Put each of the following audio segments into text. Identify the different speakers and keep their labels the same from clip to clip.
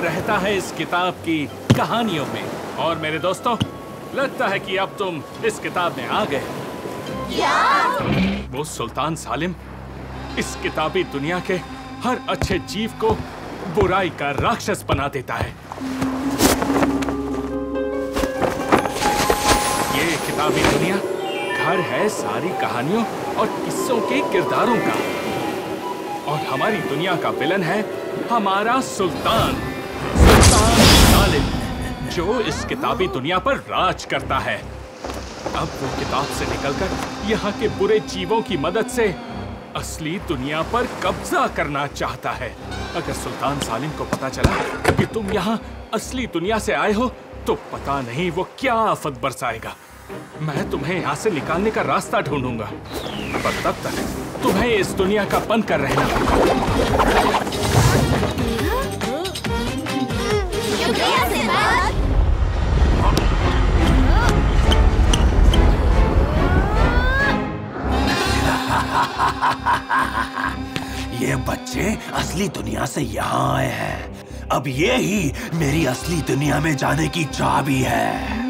Speaker 1: रहता है इस किताब की कहानियों में। और मेरे दोस्तों लगता है कि अब तुम इस किताब में आ गए। वो सुल्तान सालिम इस किताबी दुनिया के हर अच्छे जीव को बुराई का राक्षस बना देता है। ये किताबी दुनिया घर है सारी कहानियों और किस्सों के किरदारों का। और हमारी दुनिया का विलन है हमारा सुल्तान। सालिम जो इस किताबी दुनिया पर राज करता है। अब वो किताब से निकलकर यहाँ के बुरे जीवों की मदद से असली दुनिया पर कब्जा करना चाहता है। अगर सुल्तान सालिम को पता चला कि तुम यहाँ असली दुनिया से आए हो तो पता नहीं वो क्या आफत बरसाएगा। मैं तुम्हें यहाँ से निकालने का रास्ता ढूंढूँगा, पर तब तक तुम्हें इस दुनिया का बन कर रहना
Speaker 2: ये बच्चे असली दुनिया से यहाँ आए हैं। अब ये ही मेरी असली दुनिया में जाने की चाबी है।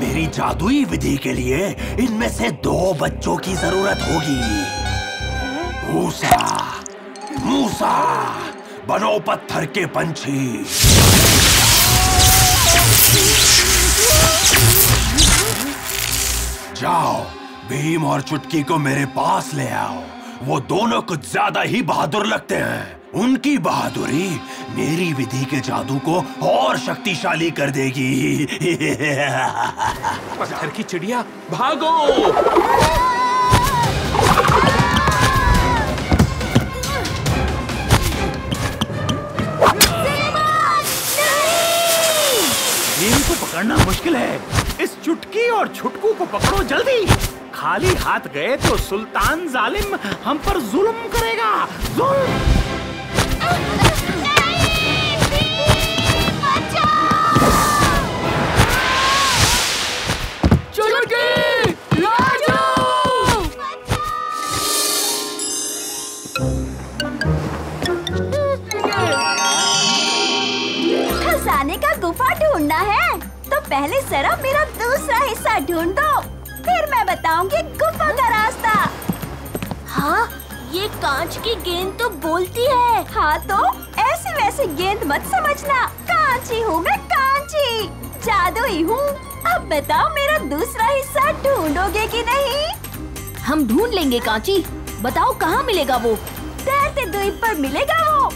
Speaker 2: मेरी जादुई विधि के लिए इनमें से दो बच्चों की ज़रूरत होगी। मूसा मूसा, बनो पत्थर के पंछी। जाओ भीम और चुटकी को मेरे पास ले आओ। वो दोनों कुछ ज़्यादा ही बहादुर लगते हैं। उनकी बहादुरी मेरी विधि के जादू को और शक्तिशाली कर देगी।
Speaker 1: पत्थर की चिड़िया भागो!
Speaker 3: भीम को पकड़ना मुश्किल है। इस चुटकी और छुटकू को पकड़ो जल्दी। खाली हाथ गए तो सुल्तान जालिम हम पर जुल्म करेगा। जुल्म!
Speaker 4: खजाने का गुफा ढूंढना है। पहले जरा मेरा दूसरा हिस्सा ढूंढ दो। फिर मैं बताऊँगी गुफा का रास्ता। हाँ ये कांच की गेंद तो बोलती है। हाँ तो ऐसे वैसे गेंद मत समझना। कांची हूँ मैं कांची। जादुई हूँ। अब बताओ मेरा दूसरा हिस्सा ढूंढोगे कि नहीं?
Speaker 5: हम ढूंढ लेंगे कांची। बताओ कहाँ मिलेगा वो?
Speaker 4: तैरते द्वीप पर मिलेगा वो।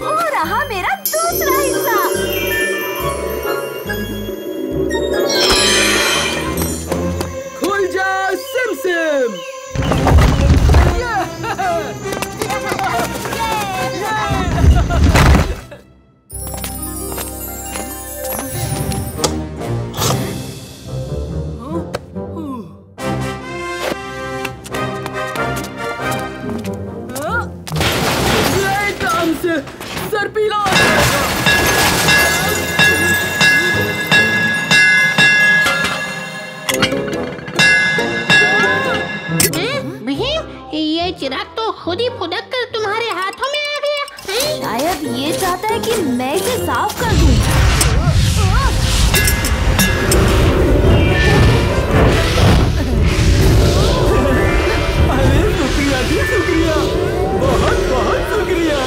Speaker 4: वो रहा मेरा दूसरा हिस्सा
Speaker 6: चिराग तो खुद ही फुदक कर तुम्हारे हाथों में आ गया।
Speaker 5: शायद ये चाहता है कि मैं इसे साफ़ कर दूँ।
Speaker 7: अरे शुक्रिया जी शुक्रिया। बहुत बहुत शुक्रिया।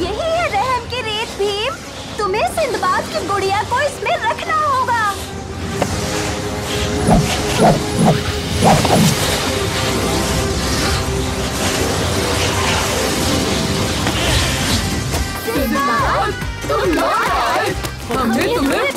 Speaker 4: यही है रहम की रेत भीम। तुम्हें सिंदबाद की गुड़िया को इसमें रखना होगा।
Speaker 7: सिंदबाद, तुम लौट आए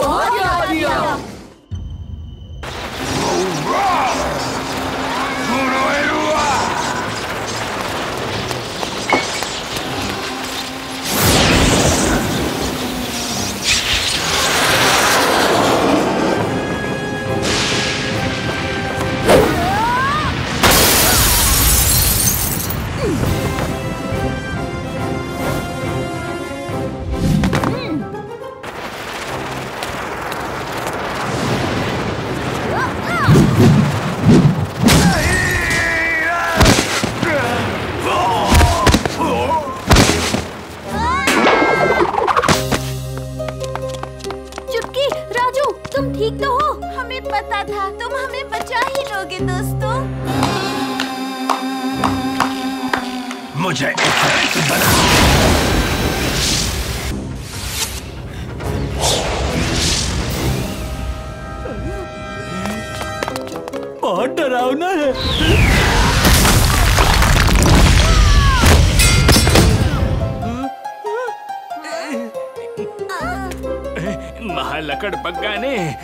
Speaker 1: महालकड़ बग्गा ने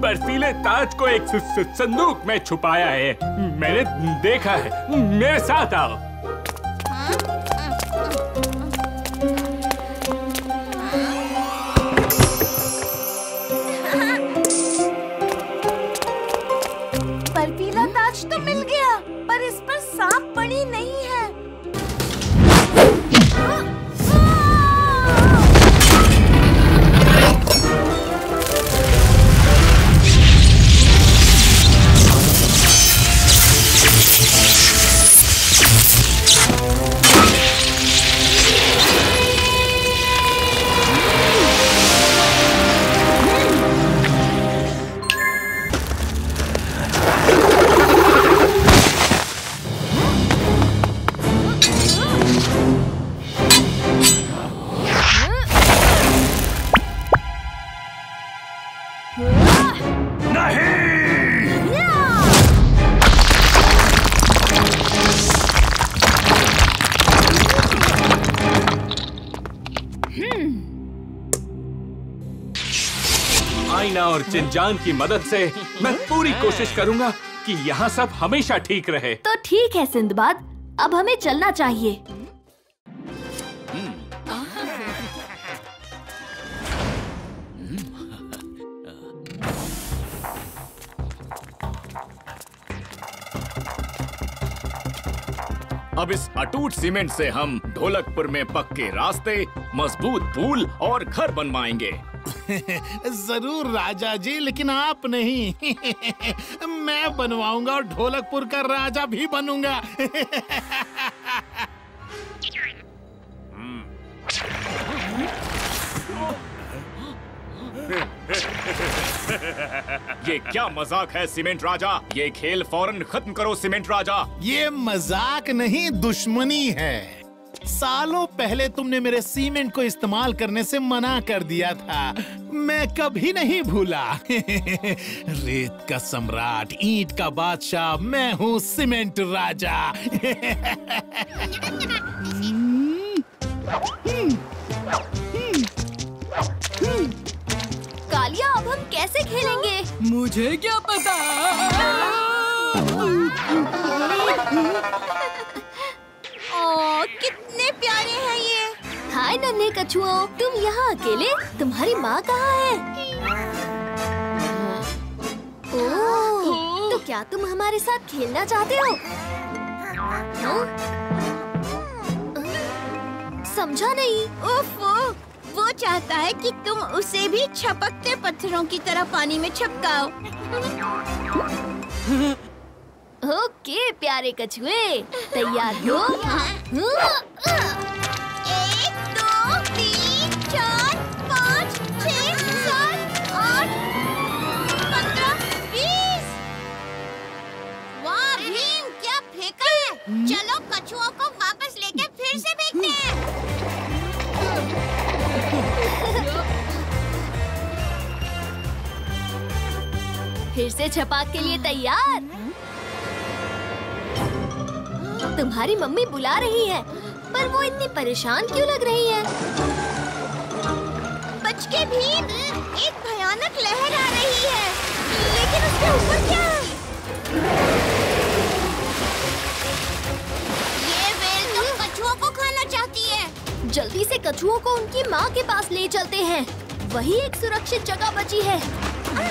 Speaker 1: बर्फीले ताज को एक संदूक में छुपाया है। मैंने देखा है। मेरे साथ आओ। चिंजान की मदद से मैं पूरी कोशिश करूँगा कि यहाँ सब हमेशा ठीक रहे।
Speaker 5: तो ठीक है सिंधबाद। अब हमें चलना चाहिए।
Speaker 8: अब इस अटूट सीमेंट से हम ढोलकपुर में पक्के रास्ते मज़बूत पुल और घर बनवाएँगे।
Speaker 9: ज़रूर राजा जी लेकिन आप नहीं। मैं बनवाऊँगा और ढोलकपुर का राजा भी बनूँगा।
Speaker 8: ये क्या मज़ाक है सीमेंट राजा? ये खेल फ़ौरन खत्म करो सीमेंट राजा।
Speaker 9: ये मज़ाक नहीं दुश्मनी है। सालों पहले तुमने मेरे सीमेंट को इस्तेमाल करने से मना कर दिया था। मैं कभी नहीं भूला। रेत का सम्राट ईंट का बादशाह मैं हूँ सीमेंट राजा।
Speaker 5: कालिया अब हम कैसे खेलेंगे?
Speaker 7: मुझे क्या पता?
Speaker 10: ओ कितने प्यारे हैं ये।
Speaker 5: हाय नन्हे कछुओं तुम यहाँ अकेले? तुम्हारी माँ कहाँ है? ओह, तो क्या तुम हमारे साथ खेलना चाहते हो? हाँ? समझा नहीं।
Speaker 10: ओफो वो चाहता है कि तुम उसे भी छपकते पत्थरों की तरह पानी में छपकाओ।
Speaker 5: ओके प्यारे कछुए। तैयार हो?
Speaker 10: एक दो तीन चार पाँच छः सात आठ पंद्रह बीस। वाह भीम क्या फेंका है? चलो कछुओं को वापस लेके फिर से फेंकते हैं।
Speaker 5: फिर से छपाक के लिए तैयार? तुम्हारी मम्मी बुला रही है, पर वो इतनी परेशान क्यों लग रही है?
Speaker 10: बच के भीम एक भयानक लहर आ रही है। लेकिन उसके ऊपर क्या? है ये वेल तो कछुओं को खाना चाहती है।
Speaker 5: जल्दी से कछुओं को उनकी माँ के पास ले चलते हैं। वही एक सुरक्षित जगह बची है।
Speaker 6: अरे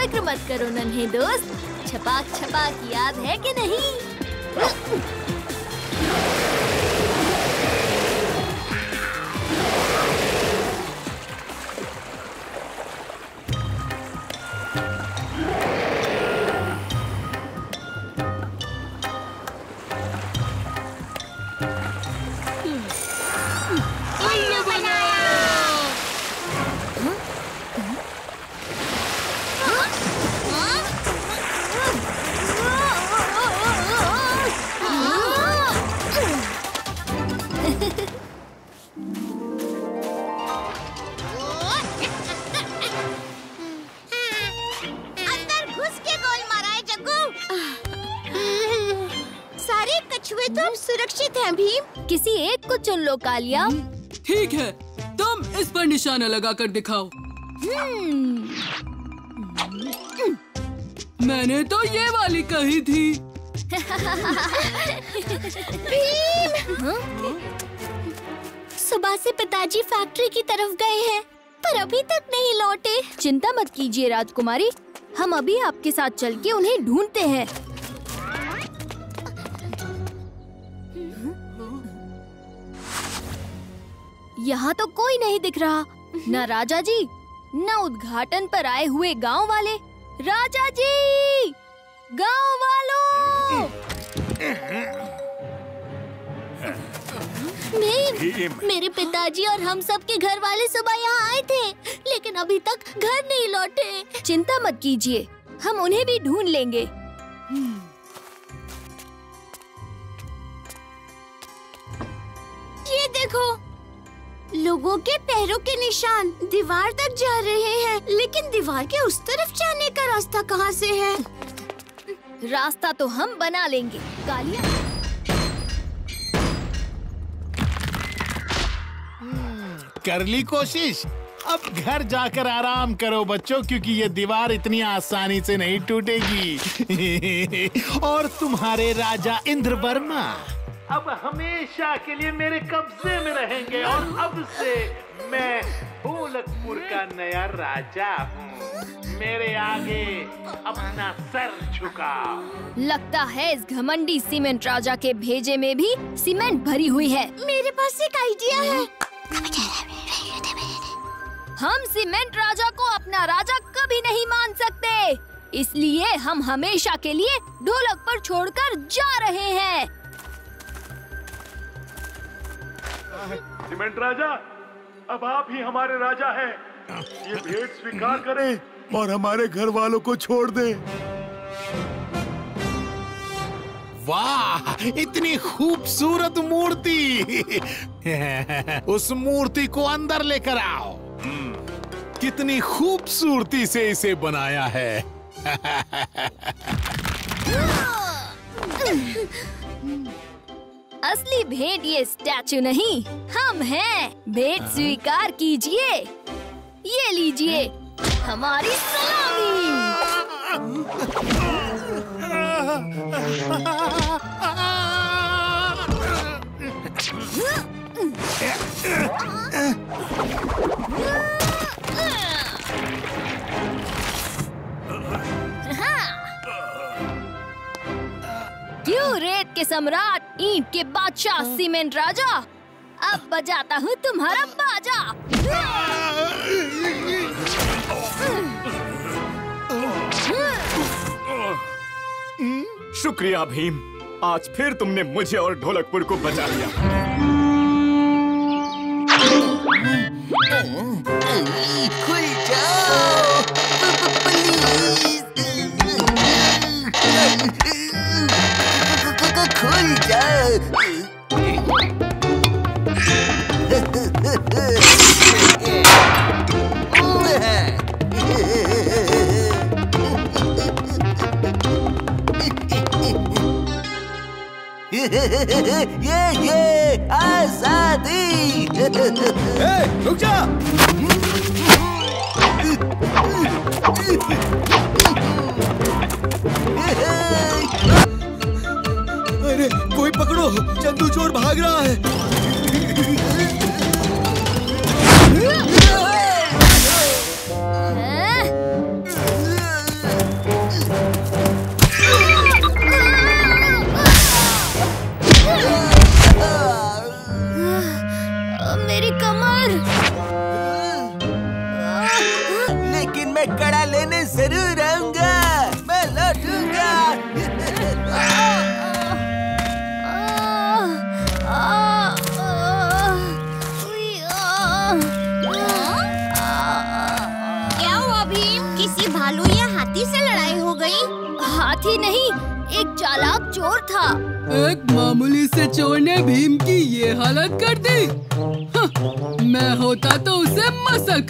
Speaker 5: फ़िक्र मत करो नन्हे दोस्त। छपाक छपाक याद है कि नहीं?
Speaker 6: सारे कछुए तो अब सुरक्षित हैं भीम।
Speaker 5: किसी एक को चुन लो कालिया।
Speaker 7: ठीक है तुम इस पर निशाना लगा कर दिखाओ मैंने तो ये वाली कही थी।
Speaker 5: सुबह से पिताजी फैक्ट्री की तरफ़ गए हैं पर अभी तक नहीं लौटे। चिंता मत कीजिए राजकुमारी। हम अभी आपके साथ चल के उन्हें ढूंढते हैं। यहाँ तो कोई नहीं दिख रहा। न राजा जी न उद्घाटन पर आए हुए गाँव वाले। राजा जी गाँव वालों! मेरे पिताजी और हम सब के घर वाले सुबह यहाँ आए थे लेकिन अभी तक घर नहीं लौटे। चिंता मत कीजिए हम उन्हें भी ढूंढ लेंगे।
Speaker 10: ये देखो लोगों के पैरों के निशान दीवार तक जा रहे हैं लेकिन दीवार के उस तरफ़ जाने का रास्ता कहाँ से है?
Speaker 5: रास्ता तो हम बना लेंगे कालिया
Speaker 9: कर ली कोशिश। अब घर जाकर आराम करो बच्चों क्योंकि ये दीवार इतनी आसानी से नहीं टूटेगी। और तुम्हारे राजा इंद्र वर्मा अब हमेशा के लिए मेरे कब्जे में रहेंगे और अब से मैं ढोलकपुर का नया राजा हूँ। मेरे आगे अपना सर झुका
Speaker 5: लगता है इस घमंडी सीमेंट राजा के भेजे में भी सीमेंट भरी हुई है।
Speaker 10: मेरे पास एक आइडिया है।
Speaker 5: हम सीमेंट राजा को अपना राजा कभी नहीं मान सकते। इसलिए हम हमेशा के लिए ढोलक पर छोड़कर जा रहे हैं।
Speaker 11: सीमेंट राजा अब आप ही हमारे राजा हैं। ये भेंट स्वीकार करें। और हमारे घर वालों को छोड़ दें।
Speaker 9: वाह इतनी खूबसूरत मूर्ति। उस मूर्ति को अंदर लेकर आओ। कितनी खूबसूरती से इसे बनाया है।
Speaker 5: असली भेंट ये स्टैचू नहीं हम हैं भेंट स्वीकार कीजिए ये लीजिए हमारी सलामी रेत के सम्राट ईंट के बादशाह सीमेंट राजा। अब बजाता हूँ तुम्हारा बाजा।
Speaker 8: शुक्रिया भीम। आज फिर तुमने मुझे और ढोलकपुर को बचा लिया।
Speaker 12: खुल जाओ। प्लीज़। खुल जाओ ये ये आज़ादी। रुक जा। चंदू चोर भाग रहा है।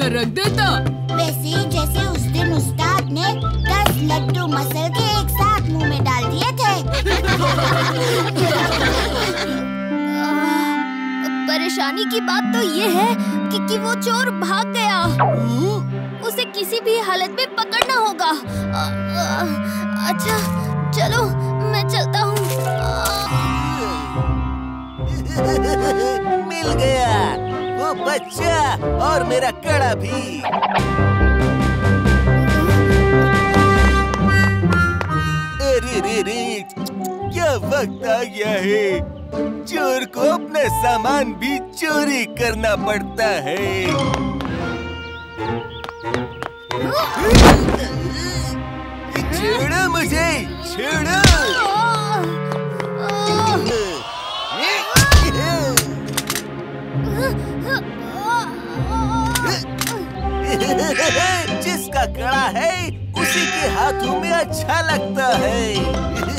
Speaker 7: कर रख देता।
Speaker 6: वैसे जैसे उस दिन उस्ताद ने दस लड्डू मसल के एक साथ मुँह में डाल दिए थे।
Speaker 5: परेशानी की बात तो ये है कि, कि वो चोर भाग गया। उसे किसी भी हालत में पकड़ना होगा। अच्छा चलो मैं चलता हूँ।
Speaker 12: मिल गया। बच्चा और मेरा कड़ा भी। अरे रे रे क्या वक्त आ गया है? चोर को अपना सामान भी चोरी करना पड़ता है। छोड़ो मुझे, छोड़ो। जिसका कड़ा है, उसी के हाथों में अच्छा लगता है।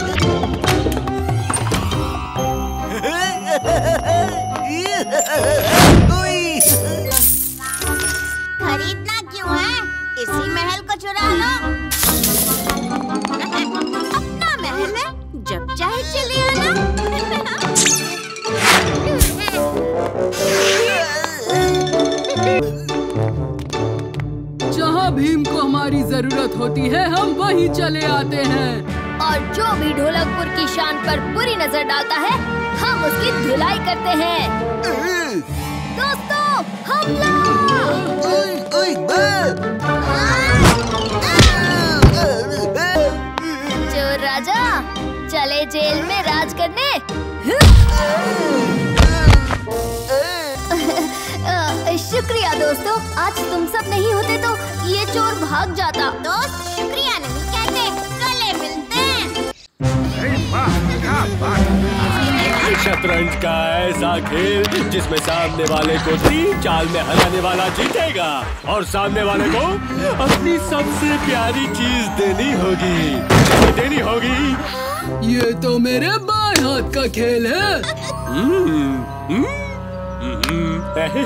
Speaker 6: खरीदना क्यों है? इसी महल को चुरा लो। अपना महल है, जब चाहे चले
Speaker 7: ज़रूरत होती है हम वही चले आते हैं।
Speaker 5: और जो भी ढोलकपुर की शान पर बुरी नज़र डालता है हम उसकी धुलाई करते हैं। दोस्तों हमला! चोर राजा चले जेल में राज करने शुक्रिया दोस्तों। आज तुम सब नहीं होते तो ये चोर भाग जाता।
Speaker 6: दोस्त शुक्रिया नहीं कहते। गले मिलते हैं।
Speaker 13: शतरंज का ऐसा खेल जिसमें सामने वाले को तीन चाल में हराने वाला जीतेगा और सामने वाले को अपनी सबसे प्यारी चीज़ देनी होगी। देनी होगी।
Speaker 7: ये तो मेरे बाएँ हाथ का खेल है।
Speaker 13: हम्म, हम्म,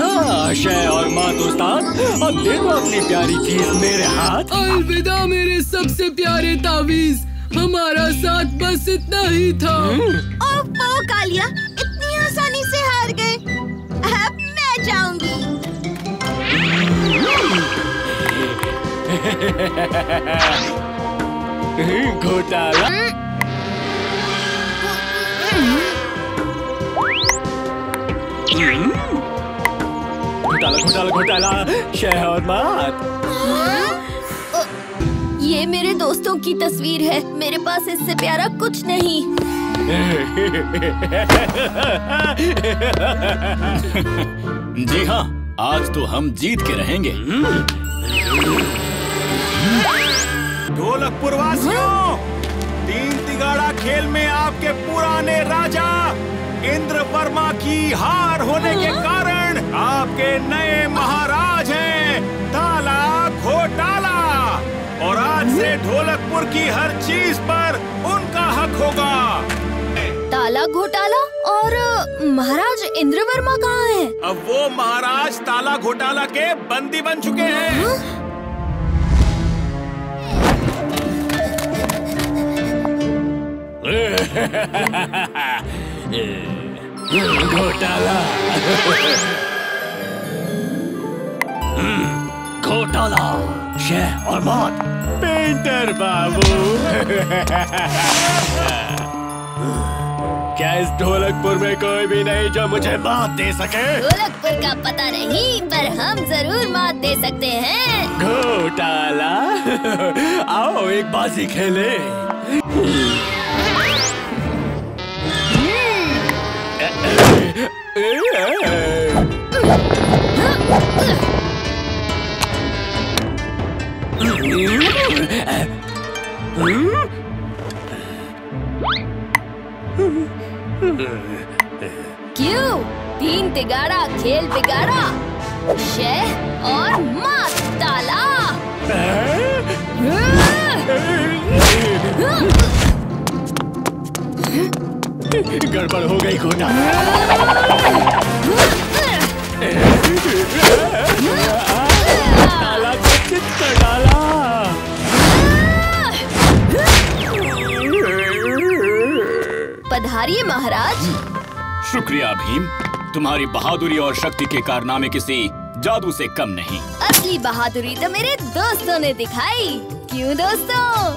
Speaker 13: हाँ, शय और मात उस्ताद अब दे दो अपनी प्यारी चीज़ मेरे हाथ।
Speaker 7: अलविदा मेरे सबसे प्यारे तावीज। हमारा साथ बस इतना ही था।
Speaker 6: ओफो कालिया इतनी आसानी से हार गए।
Speaker 13: घोटाला। घोटाला घोटाला घोटाला। शय और मात
Speaker 5: ये मेरे दोस्तों की तस्वीर है। मेरे पास इससे प्यारा कुछ नहीं।
Speaker 8: जी हाँ आज तो हम जीत के रहेंगे।
Speaker 14: ढोलकपुर वासियों तीन तिगाड़ा खेल में आपके पुराने राजा इंद्र वर्मा की हार होने के कारण आपके नए महाराज हैं ताला घोटाला। और आज से ढोलकपुर की हर चीज़ पर उनका हक होगा।
Speaker 5: ताला घोटाला? और महाराज इंद्र वर्मा कहाँ है?
Speaker 14: अब वो महाराज ताला घोटाला के बंदी बन चुके हैं।
Speaker 13: घोटाला। घोटाला शह और मौत। पेंटर बाबू। क्या इस ढोलकपुर में कोई भी नहीं जो मुझे मात दे सके?
Speaker 5: ढोलकपुर का पता नहीं पर हम ज़रूर मात दे सकते हैं।
Speaker 13: घोटाला? आओ एक बाजी खेले।
Speaker 5: क्यों? तीन तिगाड़ा खेल बिगाड़ा शह और मात डाला
Speaker 13: गड़बड़ हो गई डाला डाला।
Speaker 5: पधारिए महाराज।
Speaker 8: शुक्रिया भीम। तुम्हारी बहादुरी और शक्ति के कारनामे किसी जादू से कम नहीं।
Speaker 5: असली बहादुरी तो मेरे दोस्तों ने दिखाई। क्यों दोस्तों?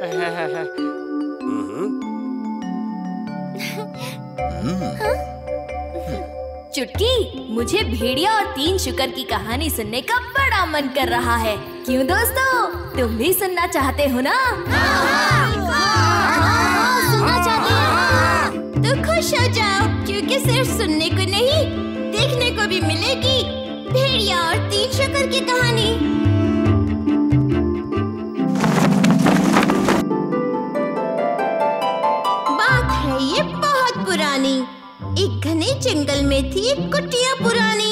Speaker 5: चुटकी, मुझे भेड़िया और तीन शुकर की कहानी सुनने का बड़ा मन कर रहा है। क्यों दोस्तों? तुम भी सुनना चाहते हो ना?
Speaker 10: सुनना चाहते हैं? तो खुश हो जाओ, क्योंकि सिर्फ़ सुनने को नहीं, देखने को भी मिलेगी भेड़िया और तीन शक्कर की कहानी। में थी कुटिया पुरानी।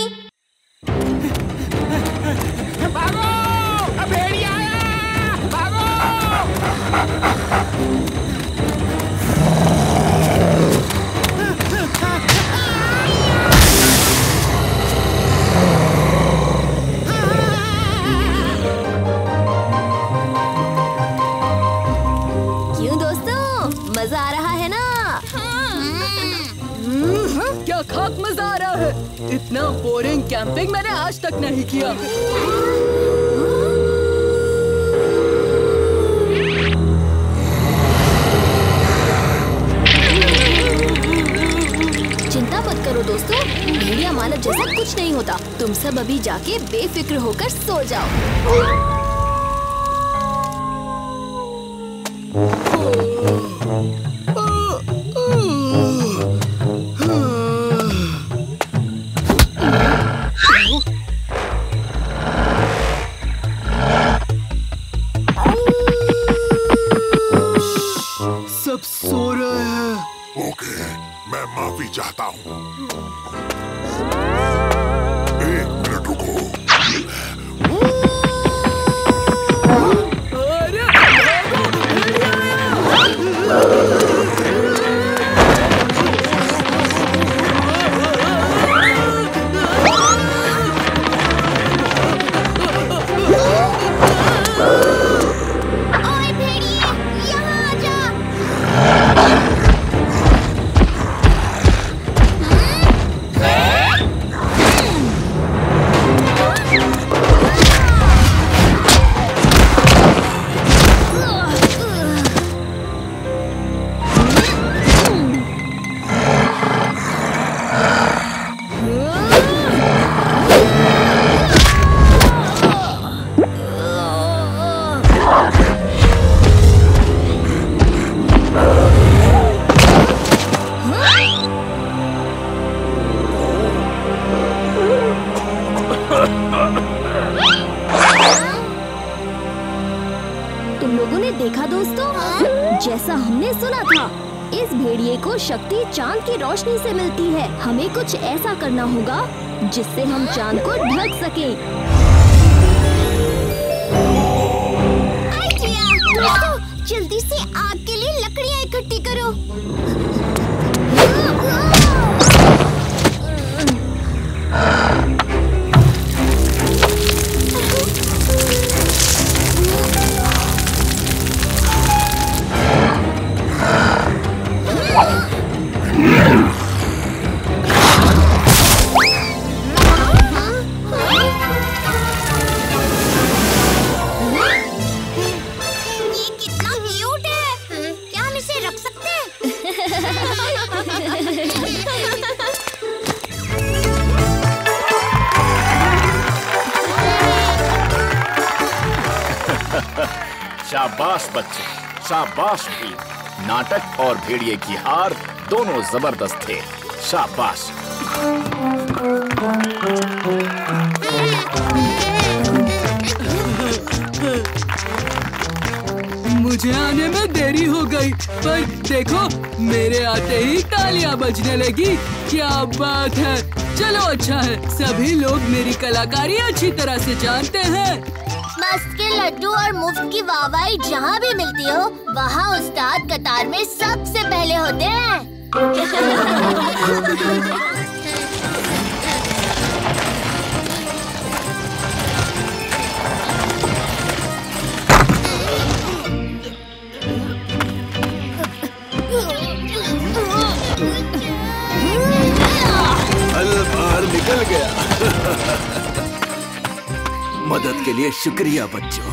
Speaker 7: इतना बोरिंग कैंपिंग मैंने आज तक नहीं किया।
Speaker 5: चिंता मत करो दोस्तों, भेड़िया मानव जैसा कुछ नहीं होता। तुम सब अभी जाके बेफिक्र होकर सो जाओ।
Speaker 10: आइडिया दोस्तों जल्दी से आग के लिए लकड़ियाँ इकट्ठी करो।
Speaker 8: शाबाश भी नाटक और भेड़िए की हार दोनों ज़बरदस्त थे। शाबाश।
Speaker 7: मुझे आने में देरी हो गई, पर देखो, मेरे आते ही तालियाँ बजने लगी। क्या बात है? चलो अच्छा है। सभी लोग मेरी कलाकारी अच्छी तरह से जानते हैं।
Speaker 15: लड्डू और मुफ़्त की वाहवाही जहाँ भी मिलती हो, वहाँ उस्ताद कतार में सबसे पहले होते हैं।
Speaker 2: लिए शुक्रिया बच्चों।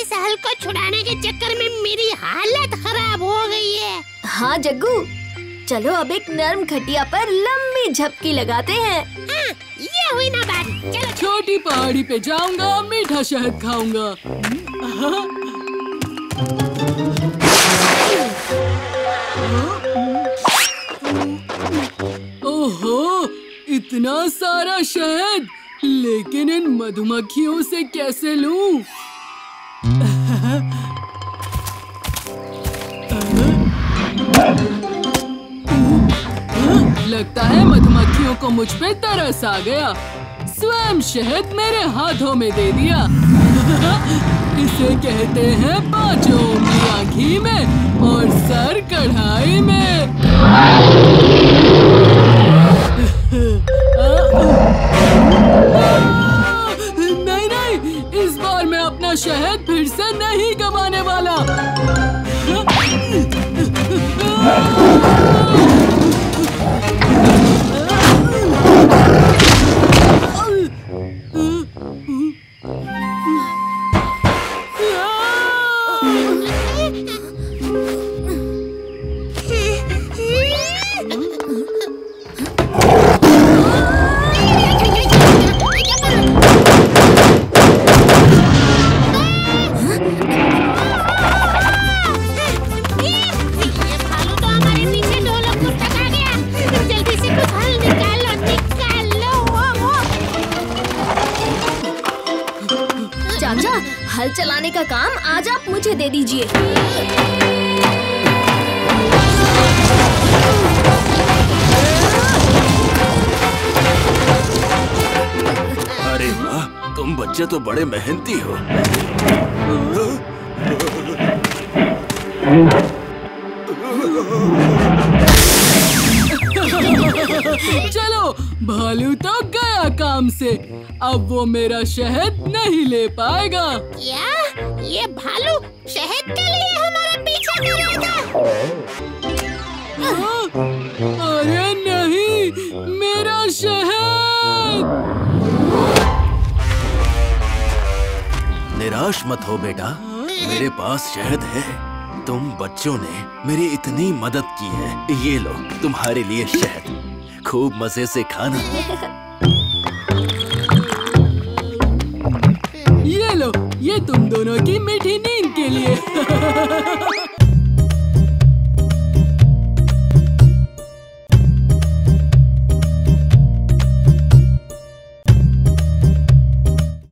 Speaker 6: इस हल को छुड़ाने के चक्कर में मेरी हालत खराब हो गई है।
Speaker 5: हाँ जग्गू। चलो अब एक नर्म खटिया पर लंबी झपकी लगाते हैं।
Speaker 6: हाँ, ये हुई ना बात। चलो
Speaker 7: छोटी पहाड़ी पे जाऊँगा मीठा शहद खाऊँगा। इतना सारा शहद, लेकिन इन मधुमक्खियों से कैसे लूँ? लगता है मधुमक्खियों को मुझ पे तरस आ गया। स्वयं शहद मेरे हाथों में दे दिया। इसे कहते हैं पाँचों उंगलियाँ घी में और सर कढ़ाई में। नहीं नहीं इस बार मैं अपना शहद फिर से नहीं गवाने वाला।
Speaker 2: बड़े मेहनती हो।
Speaker 7: चलो भालू तो गया काम से। अब वो मेरा शहद नहीं ले पाएगा।
Speaker 6: क्या? ये भालू शहद के लिए हमारा पीछा करेगा?
Speaker 7: हाँ? अरे नहीं मेरा शहद
Speaker 2: निराश मत हो बेटा। मेरे पास शहद है। तुम बच्चों ने मेरी इतनी मदद की है। ये लो, तुम्हारे लिए शहद। खूब मज़े से खाना।
Speaker 7: ये लो, ये तुम दोनों की मीठी नींद के लिए।